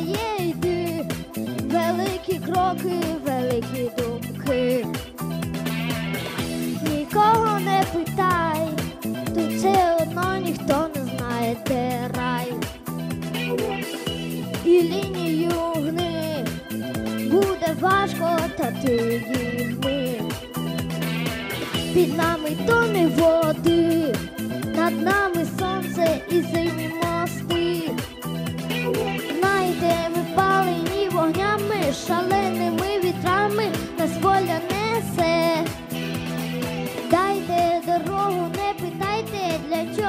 своє йди, великі кроки, великі думки. Нікого не питай, тут все одно ніхто не знає, де рай. І лінію гни буде важко, та ти її гни. Під нами то не води.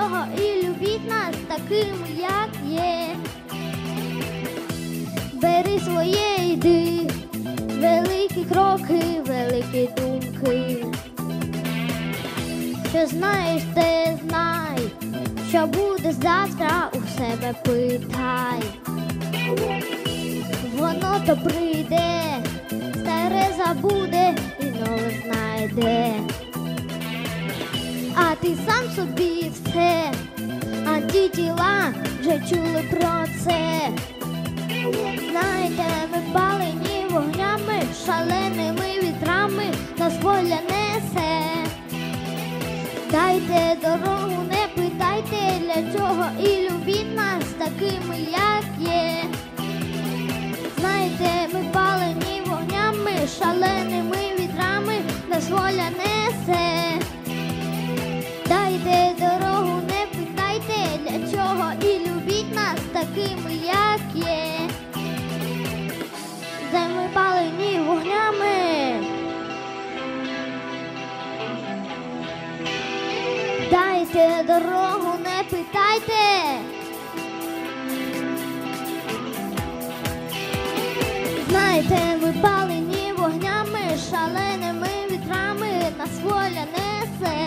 Чого і любіть нас такими, як є. Бери своє йди, великі кроки, великі думки. Що знаєш, те знай, що буде завтра у себе питай. Воно то прийде, старе забуде все, а ті тіла вже чули про це. Знаєте, ми палені вогнями, шаленими вітрами нас воля несе. Дайте дорогу, Дайте дорогу, не питайте. Знаєте, ми палені вогнями, шаленими вітрами нас воля несе.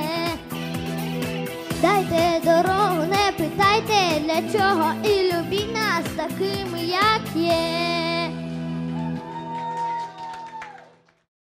Дайте дорогу, не питайте для чого і любіть нас такими, як є.